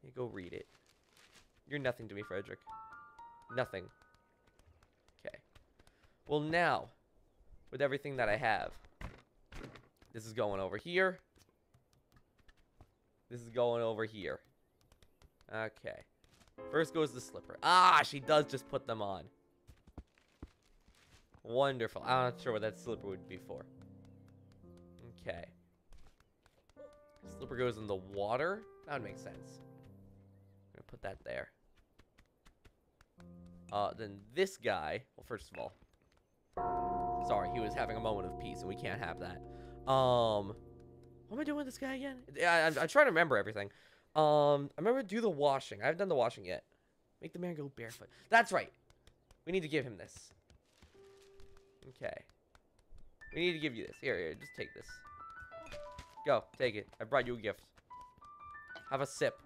You go read it. You're nothing to me, Frederick. Nothing. Okay. Well, now, with everything that I have, this is going over here. This is going over here. Okay. First goes the slipper. Ah, she does just put them on. Wonderful. I'm not sure what that slipper would be for. Okay. Slipper goes in the water. That would make sense. I'm gonna put that there. Uh, then this guy. Well, first of all, sorry, he was having a moment of peace, and we can't have that. Um, what am I doing with this guy again? I, I'm trying to remember everything. Um, I remember do the washing. I haven't done the washing yet. Make the man go barefoot. That's right. We need to give him this. Okay. We need to give you this. Here, here, just take this. Go, take it. I brought you a gift. Have a sip.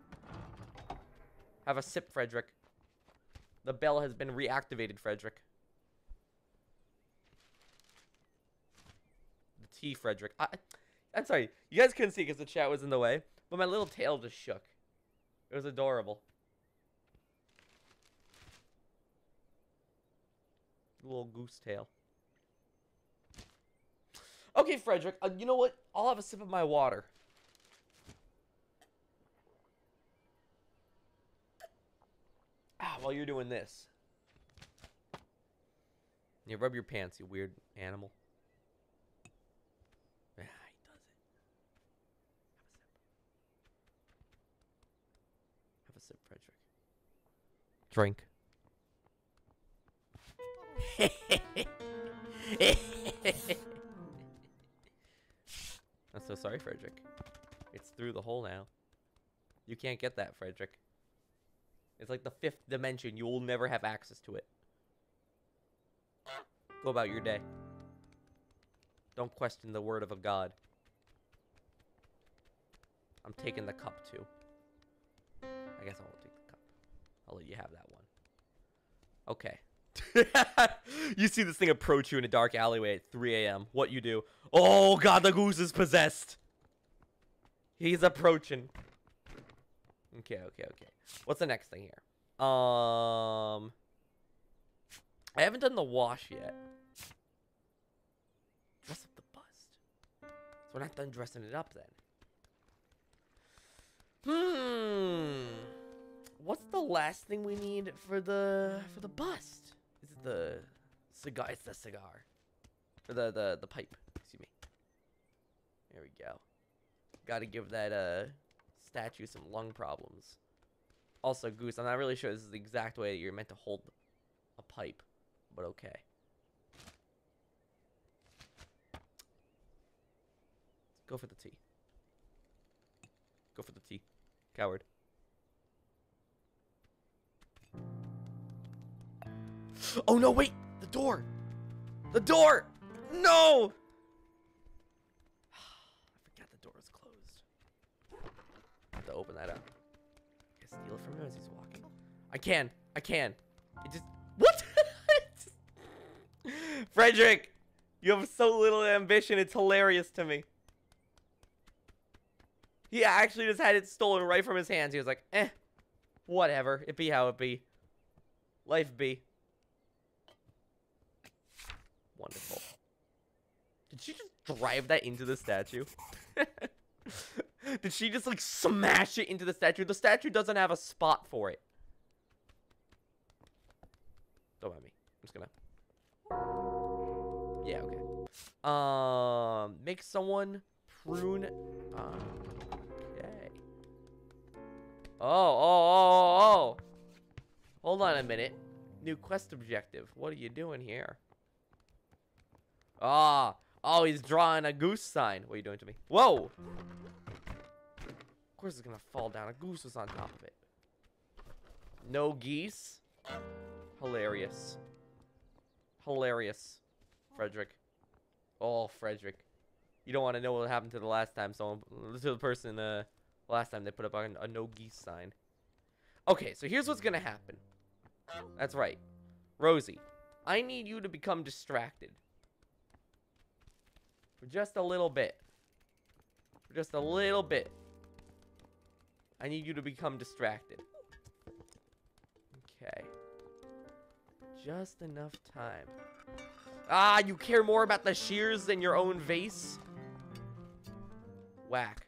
Have a sip, Frederick. The bell has been reactivated, Frederick. The tea, Frederick. I, I'm sorry. You guys couldn't see because the chat was in the way. But my little tail just shook. It was adorable. Little goose tail. Okay, Frederick. Uh, you know what? I'll have a sip of my water. While you're doing this. You rub your pants, you weird animal. Yeah, he does it. Have a sip. Have a sip, Frederick. Drink. I'm so sorry, Frederick. It's through the hole now. You can't get that, Frederick. It's like the fifth dimension. You will never have access to it. Go about your day. Don't question the word of a god. I'm taking the cup too. I guess I won't take the cup. I'll let you have that one. Okay. you see this thing approach you in a dark alleyway at 3 a.m. What you do? Oh god, the goose is possessed. He's approaching. Okay, okay, okay. What's the next thing here? Um, I haven't done the wash yet. Dress up the bust. So we're not done dressing it up then. Hmm. What's the last thing we need for the for the bust? Is it the cigar? It's the cigar. Or the the the pipe. Excuse me. There we go. Got to give that uh statue some lung problems. Also, Goose, I'm not really sure this is the exact way you're meant to hold a pipe, but okay. Go for the tea. Go for the tea. Coward. Oh no, wait! The door! The door! No! I forgot the door was closed. I have to open that up. Steal it from him as he's walking? I can. I can. It just. What? Frederick! You have so little ambition, it's hilarious to me. He actually just had it stolen right from his hands. He was like, eh, whatever. It be how it be. Life be. Wonderful. Did she just drive that into the statue? Did she just like smash it into the statue? The statue doesn't have a spot for it. Don't mind me. I'm just gonna. Yeah, okay. Um, make someone prune. Uh, okay. Oh, oh, oh, oh. Hold on a minute. New quest objective. What are you doing here? Ah. Oh, he's drawing a goose sign. What are you doing to me? Whoa. Course it's to fall down. A goose was on top of it. No geese. Hilarious. Hilarious. Frederick. Oh, Frederick. You don't want to know what happened to the last time someone, to the person, uh, last time they put up a, a no geese sign. Okay, so here's what's to happen. That's right. Rosie, I need you to become distracted. For just a little bit. For just a little bit. I need you to become distracted. Okay. Just enough time. Ah, you care more about the shears than your own vase? Whack.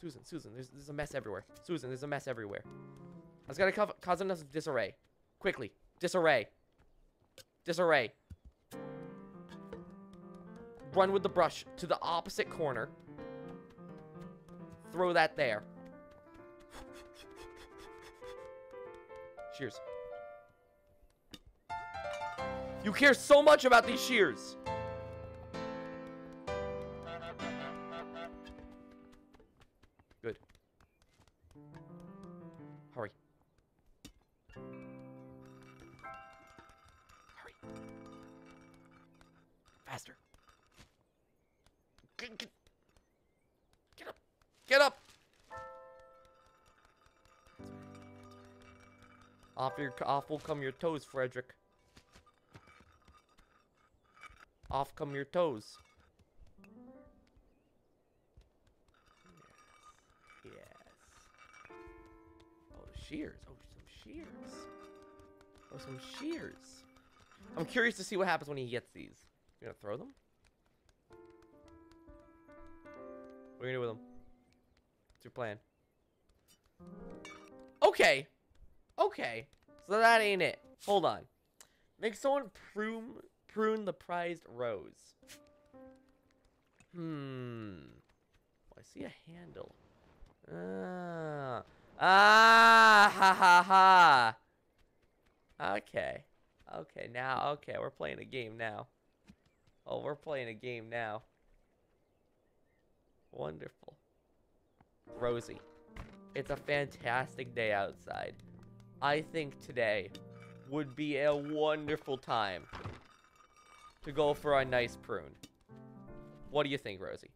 Susan, Susan, there's, there's a mess everywhere. Susan, there's a mess everywhere. I was gonna ca cause enough disarray. Quickly. Disarray. Disarray. Run with the brush to the opposite corner. Throw that there. Shears. You care so much about these shears. Off your off will come your toes, Frederick. Off come your toes. Yes. Yes. Oh, shears. Oh, some shears. Oh, some shears. I'm curious to see what happens when he gets these. You gonna throw them? What are you gonna do with them? What's your plan? Okay. Okay. So that ain't it. Hold on. Make someone prune prune the prized rose. Hmm. Oh, I see a handle. Ah. Ah ha ha ha. Okay. Okay, now okay, we're playing a game now. Oh, we're playing a game now. Wonderful. Rosie. It's a fantastic day outside. I think today would be a wonderful time to go for a nice prune. What do you think, Rosie?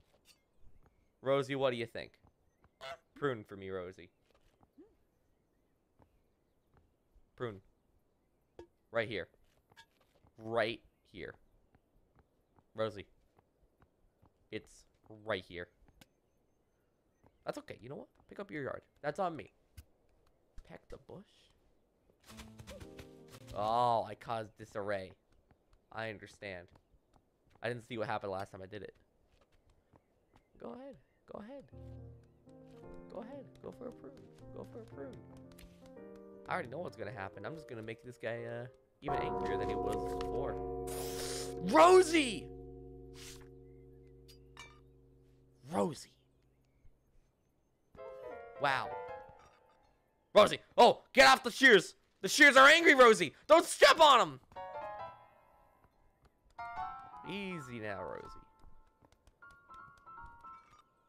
Rosie, what do you think? Prune for me, Rosie. Prune. Right here. Right here. Rosie. It's right here. That's okay. You know what? Pick up your yard. That's on me. Peck the bush? Oh, I caused disarray. I understand. I didn't see what happened last time I did it. Go ahead. Go ahead. Go ahead. Go for a prune. Go for a prune. I already know what's gonna happen. I'm just gonna make this guy uh, even angrier than he was before. Rosie! Rosie. Wow. Rosie. Oh, get off the shears. The shears are angry, Rosie. Don't step on them. Easy now, Rosie.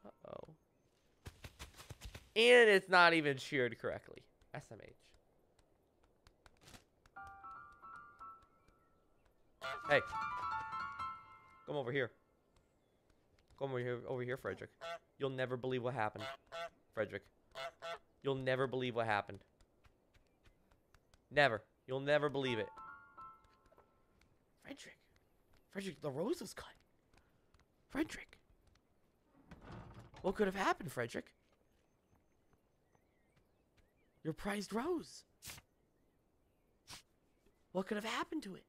Uh-oh. And it's not even sheared correctly. SMH. Hey. Come over here. Come over here, over here, Frederick. You'll never believe what happened. Frederick. You'll never believe what happened. Never. You'll never believe it. Frederick. Frederick, the rose was cut. Frederick. What could have happened, Frederick? Your prized rose. What could have happened to it?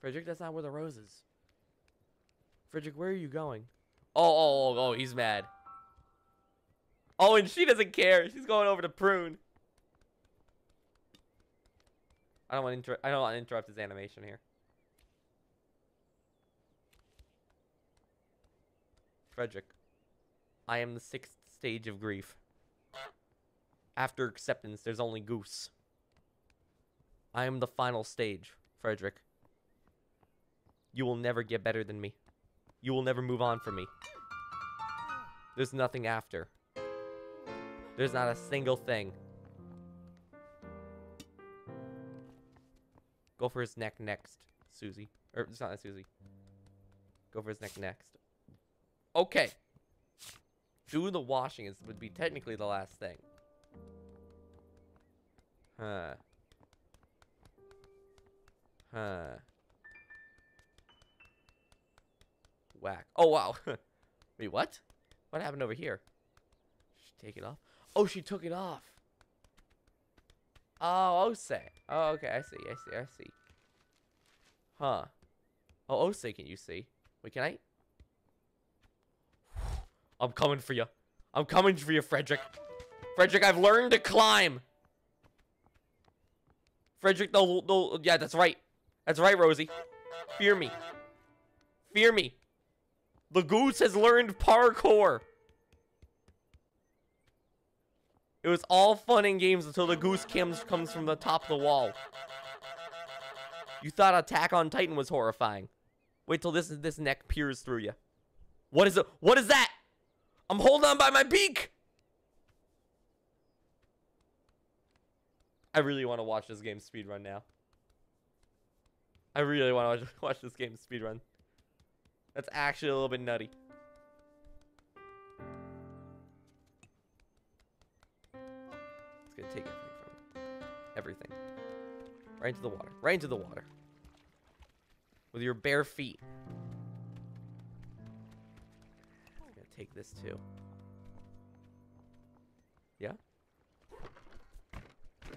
Frederick, that's not where the rose is. Frederick, where are you going? Oh, oh, oh, oh, he's mad. Oh, and she doesn't care. She's going over to prune. I don't want to I don't want to interrupt his animation here. Frederick, I am the sixth stage of grief. After acceptance, there's only goose. I am the final stage, Frederick. You will never get better than me. You will never move on from me. There's nothing after. There's not a single thing. Go for his neck next, Susie. Or, it's not Susie. Go for his neck next. Okay. Do the washing is would be technically the last thing. Huh. Huh. Whack. Oh, wow. Wait, what? What happened over here? Take it off? Oh, she took it off. Oh, Ose. Oh, okay. I see. I see. I see. Huh. Oh, Ose, can you see? Wait, can I? I'm coming for you. I'm coming for you, Frederick. Frederick, I've learned to climb. Frederick, no, no, yeah, that's right. That's right, Rosie. Fear me. Fear me. The goose has learned parkour. It was all fun and games until the goose comes comes from the top of the wall. You thought Attack on Titan was horrifying. Wait till this this neck peers through you. What is it? What is that? I'm holding on by my beak. I really want to watch this game speedrun now. I really want to watch this game speedrun. That's actually a little bit nutty. It's gonna take everything from. Everything. Right into the water. Right into the water. With your bare feet. I'm gonna take this too. Yeah?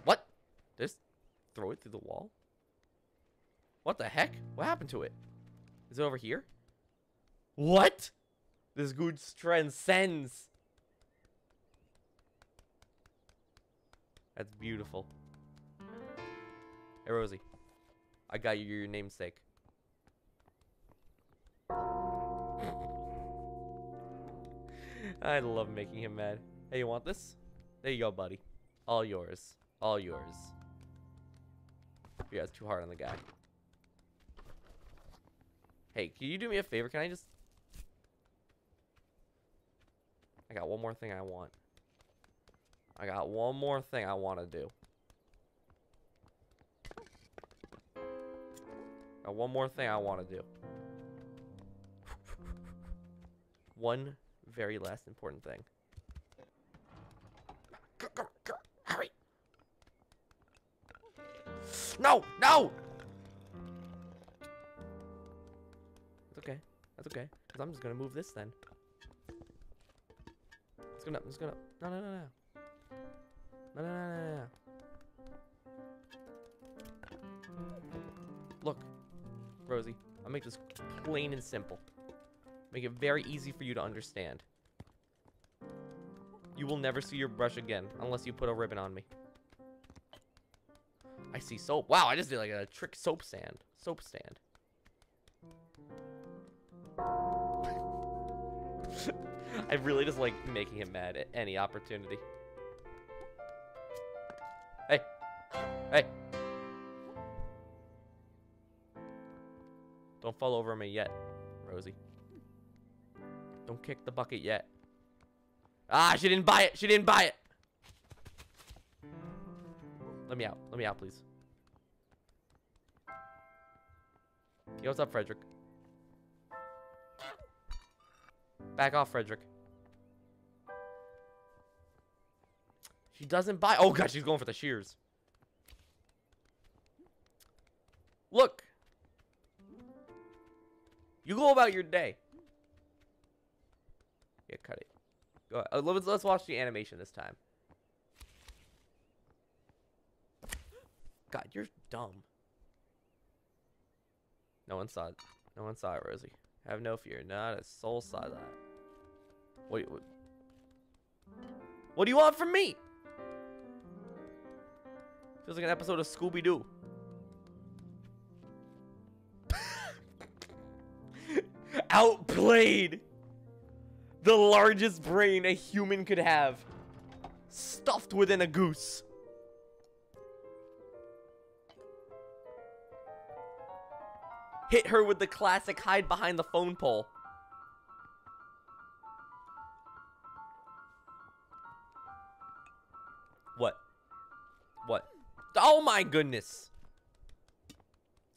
What? Just throw it through the wall? What the heck? What happened to it? Is it over here? What? This good transcends. That's beautiful. Hey, Rosie. I got you your namesake. I love making him mad. Hey, you want this? There you go, buddy. All yours. All yours. Yeah, it's too hard on the guy. Hey, can you do me a favor? Can I just... I got one more thing I want. I got one more thing I want to do. Got one more thing I want to do. one very last important thing. Go, go, go, hurry! No, no! It's okay. That's okay. Cause I'm just gonna move this then. It's gonna. It's gonna. No, no, no, no. No, no, no, no. Look, Rosie. I'll make this plain and simple. Make it very easy for you to understand. You will never see your brush again unless you put a ribbon on me. I see soap. Wow, I just did like a trick soap stand. Soap stand. I really just like making him mad at any opportunity. Hey. Don't fall over me yet, Rosie. Don't kick the bucket yet. Ah, she didn't buy it. She didn't buy it. Let me out. Let me out, please. Yo, what's up, Frederick? Back off, Frederick. She doesn't buy. Oh, God, she's going for the shears. Look. You go about your day. Yeah, cut it. Go ahead. Uh, let's, let's watch the animation this time. God, you're dumb. No one saw it. No one saw it, Rosie. Have no fear. Not a soul saw that. What, what, what do you want from me? Feels like an episode of Scooby-Doo. Outplayed! The largest brain a human could have. Stuffed within a goose. Hit her with the classic hide behind the phone pole. What? What? Oh my goodness.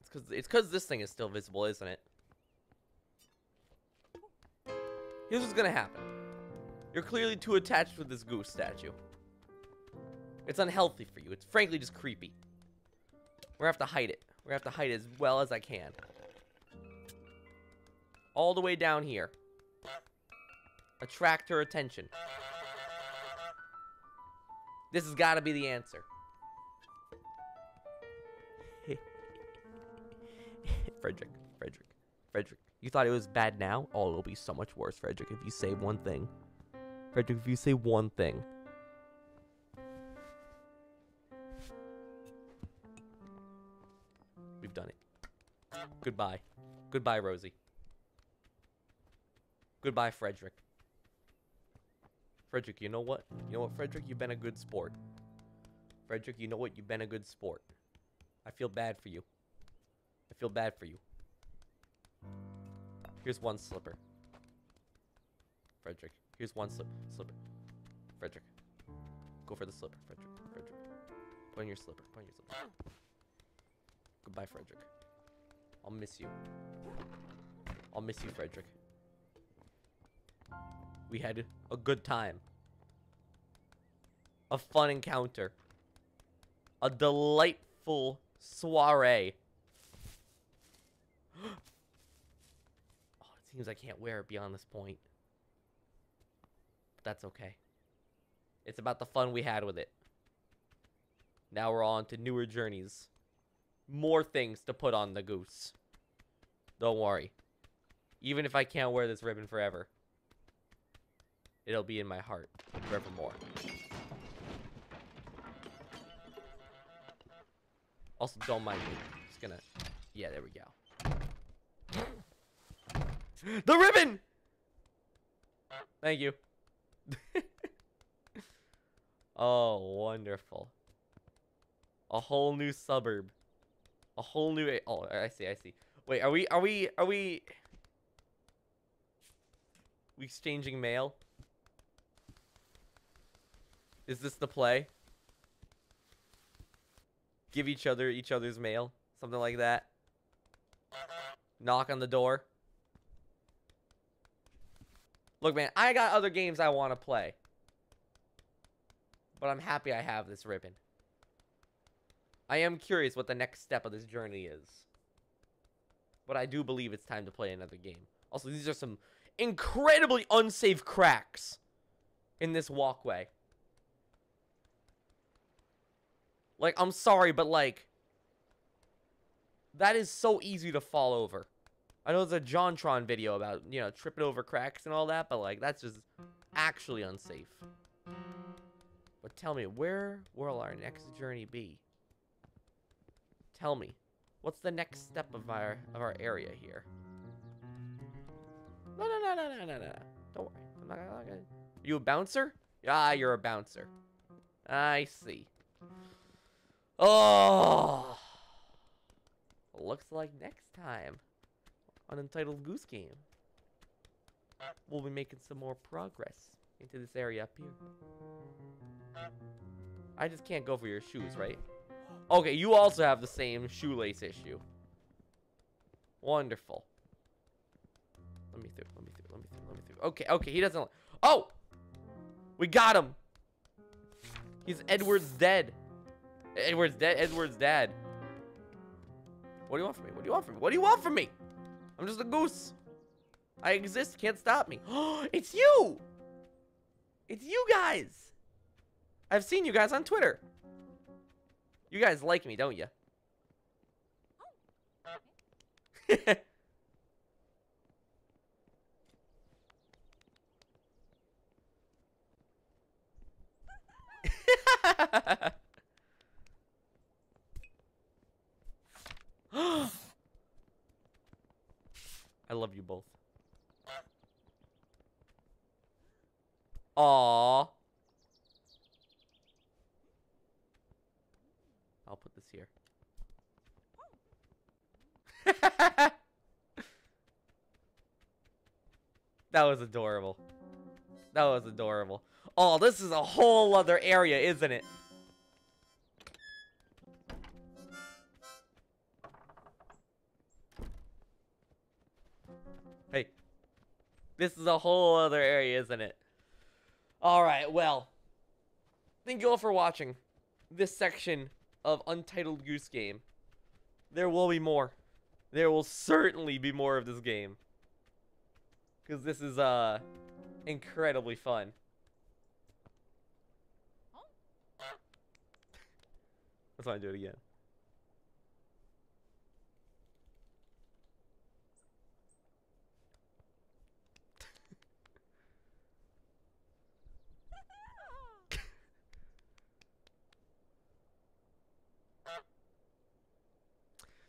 It's cuz it's cuz this thing is still visible, isn't it? Here's what's gonna happen. You're clearly too attached with this goose statue. It's unhealthy for you. It's frankly just creepy. We're gonna have to hide it. We're gonna have to hide it as well as I can. All the way down here. Attract her attention. This has got to be the answer. Frederick, Frederick, Frederick. You thought it was bad now? Oh, it'll be so much worse, Frederick, if you say one thing. Frederick, if you say one thing. We've done it. Goodbye. Goodbye, Rosie. Goodbye, Frederick. Frederick, you know what? You know what, Frederick? You've been a good sport. Frederick, you know what? You've been a good sport. I feel bad for you. I feel bad for you. Here's one slipper. Frederick. Here's one slip slipper. Frederick. Go for the slipper, Frederick. Frederick. Put on your slipper. Put on your slipper. Goodbye, Frederick. I'll miss you. I'll miss you, Frederick. We had a good time. A fun encounter. A delightful soiree. Seems I can't wear it beyond this point. But that's okay. It's about the fun we had with it. Now we're on to newer journeys. More things to put on the goose. Don't worry. Even if I can't wear this ribbon forever, it'll be in my heart forevermore. Also, don't mind me. Just gonna. Yeah, there we go. The ribbon! Thank you. oh, wonderful. A whole new suburb. A whole new. Oh, I see. I see. Wait, are we? Are we? Are we? We exchanging mail? Is this the play? Give each other each other's mail, something like that. Knock on the door. Look, man, I got other games I want to play. But I'm happy I have this ribbon. I am curious what the next step of this journey is. But I do believe it's time to play another game. Also, these are some incredibly unsafe cracks in this walkway. Like, I'm sorry, but like, that is so easy to fall over. I know there's a JonTron video about, you know, tripping over cracks and all that, but like, that's just actually unsafe. But tell me, where will our next journey be? Tell me, what's the next step of our of our area here? No, no, no, no, no, no, no. Don't worry. I'm not, I'm not gonna... You a bouncer? Ah, you're a bouncer. I see. Oh. Looks like next time on Untitled Goose Game, we'll be making some more progress into this area up here. I just can't go for your shoes, right? Okay, you also have the same shoelace issue. Wonderful. Let me through, let me through, let me through, let me through. Okay, okay, he doesn't... Oh! We got him! He's Edward's dead. Edward's dead. Edward's dad. What do you want from me? What do you want from me? What do you want from me? I'm just a goose. I exist. Can't stop me. it's you. It's you guys. I've seen you guys on Twitter. You guys like me, don't you? I love you both. Aww. I'll put this here. that was adorable. That was adorable. Oh, this is a whole other area, isn't it? This is a whole other area, isn't it? Alright, well. Thank you all for watching this section of Untitled Goose Game. There will be more. There will certainly be more of this game. Because this is, uh, incredibly fun. Let's try not do it again.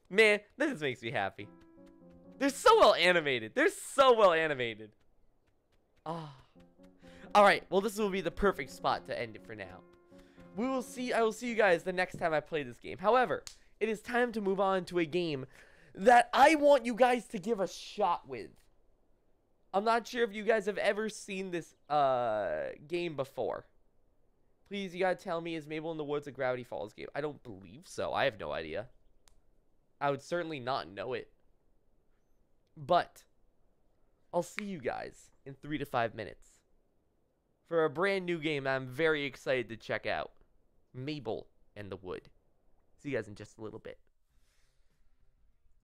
Man, this just makes me happy. They're so well animated. They're so well animated. Ah. Alright, well this will be the perfect spot to end it for now. We will see, I will see you guys the next time I play this game. However, it is time to move on to a game that I want you guys to give a shot with. I'm not sure if you guys have ever seen this uh, game before. Please, you gotta tell me, is Mable in the Woods a Gravity Falls game? I don't believe so. I have no idea. I would certainly not know it. But I'll see you guys in three to five minutes for a brand new game I'm very excited to check out Mable and the Wood. See you guys in just a little bit.